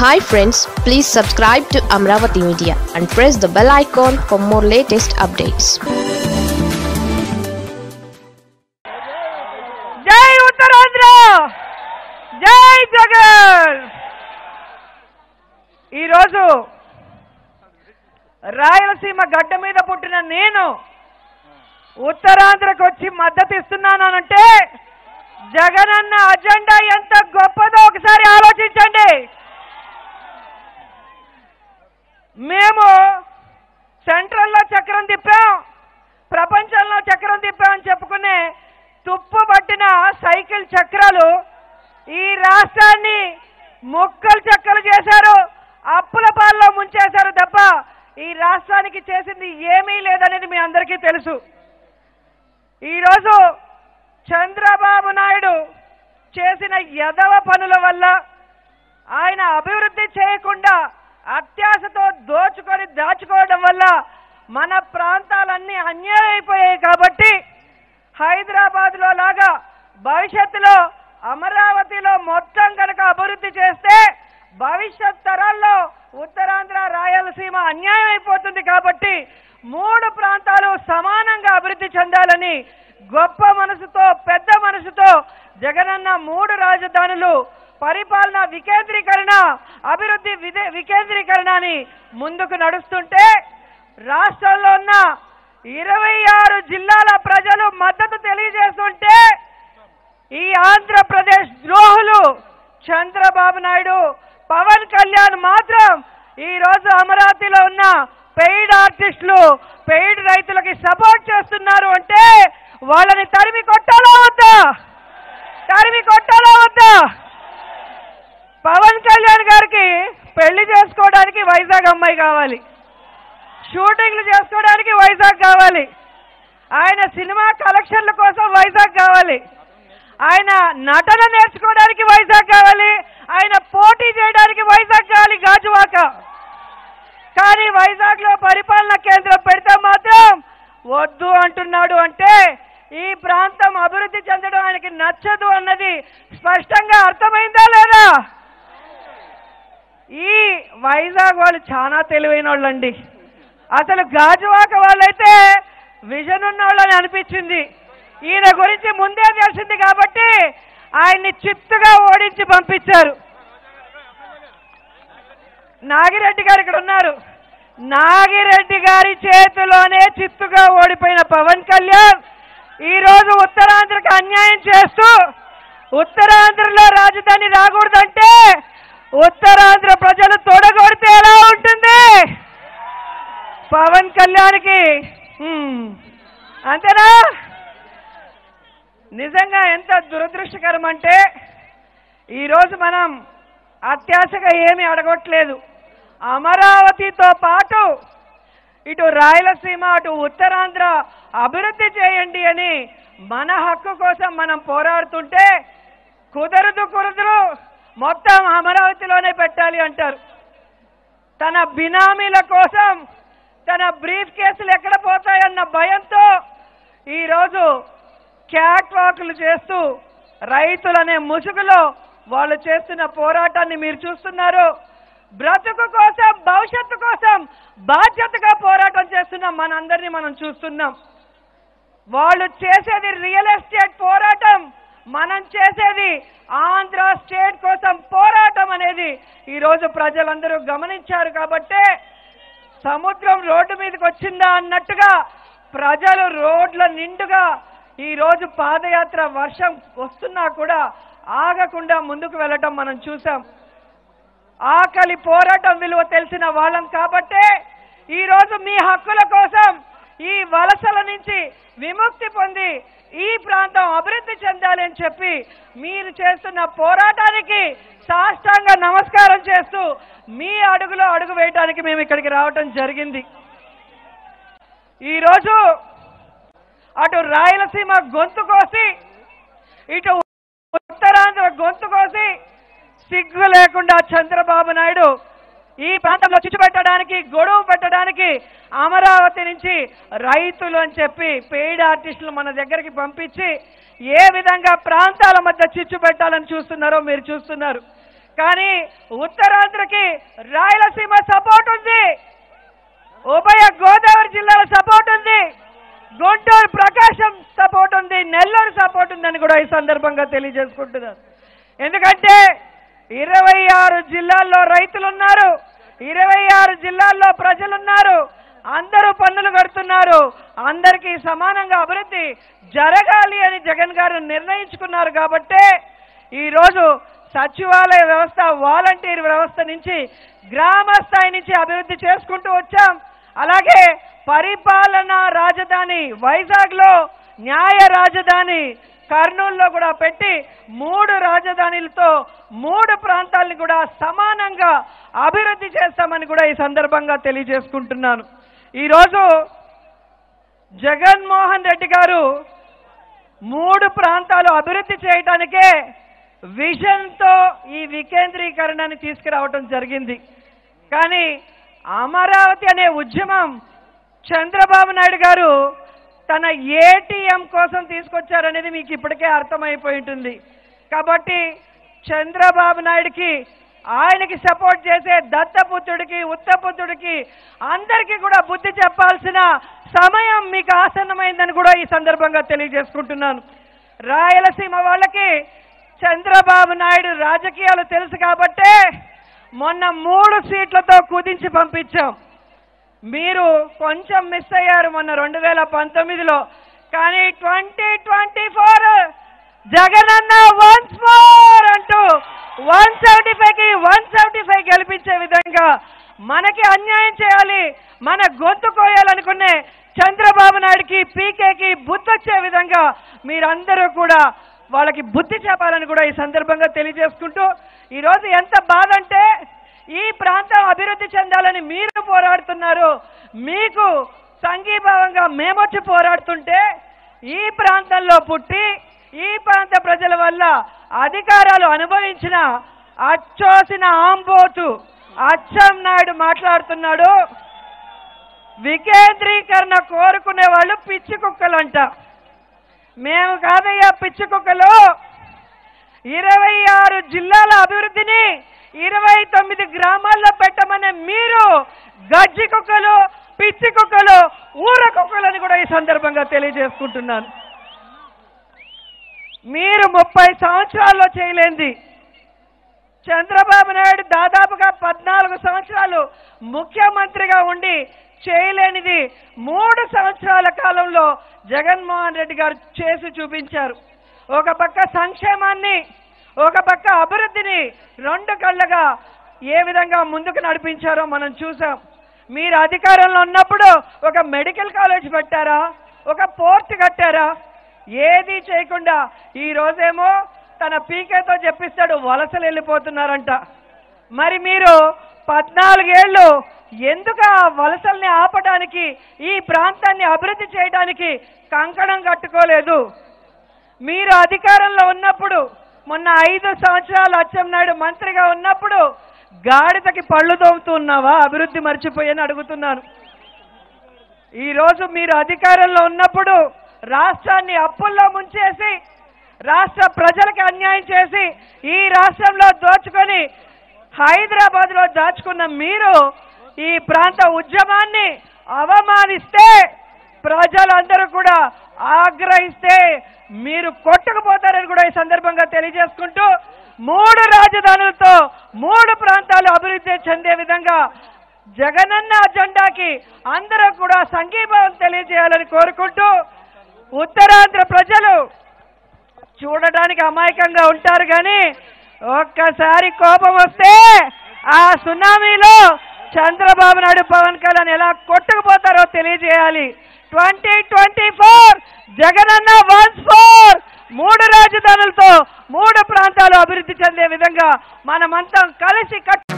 Hi friends please subscribe to Amaravati media and press the bell icon for more latest updates జై ఉత్తరాంధ్ర జై జగన్ ఈరోజు రాయలసీమ గడ్డ మీద పుట్టిన నేను ఉత్తరాంధ్రకు వచ్చి మద్దతు ఇస్తున్నానంటే జగనన్న అజెండా ఎంత గొప్పదో ఒకసారి ఆలోచించండి. మేము సెంట్రల్లో చక్రం తిప్పాం ప్రపంచంలో చక్రం తిప్పామని చెప్పుకునే తుప్పు పట్టిన సైకిల్ చక్రాలు ఈ రాష్ట్రాన్ని ముక్కలు చెక్కలు చేశారు అప్పుల పాల్లో ముంచేశారు తప్ప ఈ రాష్ట్రానికి చేసింది ఏమీ లేదనేది మీ అందరికీ తెలుసు. ఈరోజు చంద్రబాబు నాయుడు చేసిన యదవ పనుల వల్ల ఆయన అభివృద్ధి చేయకుండా అత్యాశతో దోచుకొని దాచుకోవడం వల్ల మన ప్రాంతాలన్నీ అన్యాయం అయిపోయాయి కాబట్టి హైదరాబాద్లో లాగా భవిష్యత్తులో అమరావతిలో మొత్తం కనుక అభివృద్ధి చేస్తే భవిష్యత్ తరాల్లో ఉత్తరాంధ్ర రాయలసీమ అన్యాయం అయిపోతుంది కాబట్టి మూడు ప్రాంతాలు సమానంగా అభివృద్ధి చెందాలని గొప్ప మనసుతో పెద్ద మనసుతో జగనన్న మూడు రాజధానులు పరిపాలన వికేంద్రీకరణ అభివృద్ధి విదే వికేంద్రీకరణ అని ముందుకు నడుస్తుంటే రాష్ట్రంలో ఉన్న ఇరవై ఆరు జిల్లాల ప్రజలు మద్దతు తెలియజేస్తుంటే ఈ ఆంధ్రప్రదేశ్ ద్రోహులు చంద్రబాబు నాయుడు పవన్ కళ్యాణ్ మాత్రం ఈ రోజు అమరావతిలో ఉన్న పెయిడ్ ఆర్టిస్టులు పెయిడ్ రైతులకి సపోర్ట్ చేస్తున్నారు అంటే వాళ్ళని తరిమి కొట్టాలా వద్దా? తరిమి కొట్టాలా వద్దా? పవన్ కళ్యాణ్ గారికి పెళ్ళి చేసుకోవడానికి వైజాగ్ అమ్మాయి కావాలి. షూటింగ్లు చేసుకోవడానికి వైజాగ్ కావాలి. ఆయన సినిమా కలెక్షన్ల కోసం వైజాగ్ కావాలి. ఆయన నటన నేర్చుకోవడానికి వైజాగ్ కావాలి. ఆయన పోటీ చేయడానికి వైజాగ్ కావాలి గాజువాక. కానీ వైజాగ్లో పరిపాలన కేంద్రం పెడితే మాత్రం వద్దు అంటున్నాడు అంటే ఈ ప్రాంతం అభివృద్ధి చెందడం ఆయనకి నచ్చదు అన్నది స్పష్టంగా అర్థమైందా లేదా? వైజాగ్ వాళ్ళు చాలా తెలివైన వాళ్ళండి అసలు గాజువాక వాళ్ళైతే విజన్ ఉన్న వాళ్ళని అనిపించింది. ఈయన గురించి ముందే తెలిసింది కాబట్టి ఆయన్ని చిత్తుగా ఓడించి పంపించారు. నాగిరెడ్డి గారు ఇక్కడ ఉన్నారు. నాగిరెడ్డి గారి చేతిలోనే చిత్తుగా ఓడిపోయిన పవన్ కళ్యాణ్ ఈరోజు ఉత్తరాంధ్రకు ఉత్తరాంధ్రకి అన్యాయం చేస్తూ ఉత్తరాంధ్రలో రాజధాని రాకూడదంటే ఉత్తరాంధ్ర ప్రజలు తొడగొడితే ఎలా ఉంటుంది? పవన్ కళ్యాణ్కి. అంతేనా? నిజంగా ఎంత దురదృష్టకరం అంటే ఈరోజు మనం అత్యాశగా ఏమీ అడగట్లేదు. అమరావతితో పాటు ఇటు రాయలసీమ అటు ఉత్తరాంధ్ర అభివృద్ధి చేయండి అని మన హక్కు కోసం మనం పోరాడుతుంటే కుదరదు కుదరదు. మొత్తం అమరావతిలోనే పెట్టాలి అంటారు. తన బినామీల కోసం తన బ్రీఫ్ కేసులు ఎక్కడ పోతాయన్న భయంతో ఈరోజు క్యాట్ వాకులు చేస్తూ రైతులనే ముసుగులో వాళ్ళు చేస్తున్న పోరాటాన్ని మీరు చూస్తున్నారు. బ్రతుకు కోసం భవిష్యత్తు కోసం బాధ్యతగా పోరాటం చేస్తున్న మనందరినీ మనం చూస్తున్నాం. వాళ్ళు చేసేది రియల్ ఎస్టేట్ పోరాటం. మనం చేసేది ఆంధ్ర స్టేట్ కోసం పోరాటం అనేది. ఈరోజు ప్రజలందరూ గమనించారు కాబట్టే సముద్రం రోడ్డు మీదకి వచ్చిందా అన్నట్టుగా ప్రజలు రోడ్ల నిండుగా ఈరోజు పాదయాత్ర వర్షం వస్తున్నా కూడా ఆగకుండా ముందుకు వెళ్ళటం మనం చూసాం ఆకలి పోరాటం విలువ తెలిసిన వాళ్ళం కాబట్టే ఈరోజు మీ హక్కుల కోసం ఈ వలసల నుంచి విముక్తి పొంది ఈ ప్రాంతం అభివృద్ధి చెందాలని చెప్పి మీరు చేస్తున్న పోరాటానికి సాష్టాంగ నమస్కారం చేస్తూ మీ అడుగులో అడుగు వేయడానికి మేము ఇక్కడికి రావటం జరిగింది. ఈరోజు అటు రాయలసీమ గొంతు కోసి ఇటు ఉత్తరాంధ్ర గొంతు కోసి సిగ్గు లేకుండా చంద్రబాబు నాయుడు ఈ ప్రాంతంలో చిచ్చు పెట్టడానికి గొడవ పెట్టడానికి అమరావతి నుంచి రైతులు అని చెప్పి పెయిడ్ ఆర్టిస్టులు మన దగ్గరికి పంపించి ఏ విధంగా ప్రాంతాల మధ్య చిచ్చు పెట్టాలని చూస్తున్నారో మీరు చూస్తున్నారు. కానీ ఉత్తరాంధ్రకి రాయలసీమ సపోర్ట్ ఉంది. ఉభయ గోదావరి జిల్లాల సపోర్ట్ ఉంది. గుంటూరు ప్రకాశం సపోర్ట్ ఉంది. నెల్లూరు సపోర్ట్ ఉందని కూడా ఈ సందర్భంగా తెలియజేసుకుంటున్నారు. ఎందుకంటే ఇరవై ఆరు జిల్లాల్లో రైతులు ఉన్నారు. జిల్లాల్లో ప్రజలున్నారు. అందరూ పన్నులు కడుతున్నారు. అందరికీ సమానంగా అభివృద్ధి జరగాలి అని జగన్ గారు నిర్ణయించుకున్నారు కాబట్టే ఈరోజు సచివాలయ వ్యవస్థ వాలంటీర్ వ్యవస్థ నుంచి గ్రామ స్థాయి నుంచి అభివృద్ధి చేసుకుంటూ వచ్చాం. అలాగే పరిపాలనా రాజధాని వైజాగ్లో న్యాయ రాజధాని కర్నూలులో కూడా పెట్టి మూడు రాజధానులతో మూడు ప్రాంతాలను కూడా సమానంగా అభివృద్ధి చేస్తామని కూడా ఈ సందర్భంగా తెలియజేసుకుంటున్నాను. ఈరోజు జగన్మోహన్ రెడ్డి గారు మూడు ప్రాంతాలు అభివృద్ధి చేయడానికే విజన్తో ఈ వికేంద్రీకరణని తీసుకురావటం జరిగింది. కానీ అమరావతి అనే ఉద్యమం చంద్రబాబు నాయుడు గారు తన ఏటీఎం కోసం తీసుకొచ్చారనేది మీకు ఇప్పటికే అర్థమైపోయి ఉంటుంది. కాబట్టి చంద్రబాబు నాయుడికి ఆయనకి సపోర్ట్ చేసే దత్తపుత్రుడికి ఉత్తపుత్రుడికి అందరికీ కూడా బుద్ధి చెప్పాల్సిన సమయం మీకు ఆసన్నమైందని కూడా ఈ సందర్భంగా తెలియజేసుకుంటున్నాను. రాయలసీమ వాళ్ళకి చంద్రబాబు నాయుడు రాజకీయాలు తెలుసు కాబట్టే మొన్న మూడు సీట్లతో కుదించి పంపించాం. మీరు కొంచెం మిస్ అయ్యారు మొన్న రెండు వేల పంతొమ్మిదిలో. కానీ twenty twenty four Jagananna once more అంటూ వన్ సెవెంటీ ఫైవ్కి వన్ సెవెంటీ ఫైవ్ గెలిపించే విధంగా మనకి అన్యాయం చేయాలి మన గొంతు కోయాలనుకునే చంద్రబాబు నాయుడుకి పీకేకి బుద్ధి వచ్చే విధంగా మీరందరూ కూడా వాళ్ళకి బుద్ధి చెప్పాలని కూడా ఈ సందర్భంగా తెలియజేసుకుంటూ ఈరోజు ఎంత బాధ అంటే ఈ ప్రాంతం అభివృద్ధి చెందాలని మీరు పోరాడుతున్నారు. మీకు సంఘీభావంగా మేమొచ్చి పోరాడుతుంటే ఈ ప్రాంతంలో పుట్టి ఈ ప్రాంత ప్రజల వల్ల అధికారాలు అనుభవించిన అచ్చోసిన ఆంబోతు అచ్చం నాయుడు మాట్లాడుతున్నాడు. వికేంద్రీకరణ కోరుకునే వాళ్ళు పిచ్చి కుక్కలంట. మేము కాదయ్యా పిచ్చి కుక్కలు. ఇరవై ఆరు జిల్లాల అభివృద్ధిని ఇరవై తొమ్మిది గ్రామాల్లో పెట్టమనే మీరు గజ్జి కుక్కలు పిచ్చి కుక్కలు ఊర కుక్కలని కూడా ఈ సందర్భంగా తెలియజేసుకుంటున్నాను. మీరు ముప్పై సంవత్సరాల్లో చేయలేంది. చంద్రబాబు నాయుడు దాదాపుగా పద్నాలుగు సంవత్సరాలు ముఖ్యమంత్రిగా ఉండి చేయలేనిది మూడు సంవత్సరాల కాలంలో జగన్మోహన్ రెడ్డి గారు చేసి చూపించారు. ఒక పక్క సంక్షేమాన్ని ఒక పక్క అభివృద్ధిని రెండు కళ్ళగా ఏ విధంగా ముందుకు నడిపించారో మనం చూసాం. మీరు అధికారంలో ఉన్నప్పుడు ఒక మెడికల్ కాలేజ్ పెట్టారా ఒక పోర్ట్ కట్టారా? ఏది చేయకుండా ఈ రోజేమో తన పీకేతో చెప్పిస్తాడు వలసలు వెళ్ళిపోతున్నారంట. మరి మీరు పద్నాలుగేళ్ళు ఎందుకు ఆ వలసల్ని ఆపడానికి ఈ ప్రాంతాన్ని అభివృద్ధి చేయడానికి కంకణం కట్టుకోలేదు? మీరు అధికారంలో ఉన్నప్పుడు మొన్న ఐదు సంవత్సరాలు అచ్చెన్నాయుడు మంత్రిగా ఉన్నప్పుడు గాడిదకి పళ్ళు తోముతున్నావా అభివృద్ధి మర్చిపోయని అడుగుతున్నాను. ఈ రోజు మీరు అధికారంలో ఉన్నప్పుడు రాష్ట్రాన్ని అప్పుల్లో ముంచేసి రాష్ట్ర ప్రజలకు అన్యాయం చేసి ఈ రాష్ట్రంలో దోచుకొని హైదరాబాద్లో దాచుకున్న మీరు ఈ ప్రాంత ఉద్యమాన్ని అవమానిస్తే ప్రజలందరూ కూడా ఆగ్రహిస్తే మీరు కొట్టకపోతారని కూడా ఈ సందర్భంగా తెలియజేసుకుంటూ మూడు రాజధానులతో మూడు ప్రాంతాలు అభివృద్ధి చెందే విధంగా జగనన్న అజెండాకి అందరూ కూడా సంఘీభావం తెలియజేయాలని కోరుకుంటూ ఉత్తరాంధ్ర ప్రజలు చూడడానికి అమాయకంగా ఉంటారు కానీ ఒక్కసారి కోపం వస్తే ఆ సునామీలో చంద్రబాబు నాయుడు పవన్ కళ్యాణ్ ఎలా కొట్టుకుపోతారో తెలియజేయాలి. Twenty twenty four Jagananna once four. మూడు రాజధానులతో మూడు ప్రాంతాలు అభివృద్ధి చెందే విధంగా మనమంతా కలిసి కట్టు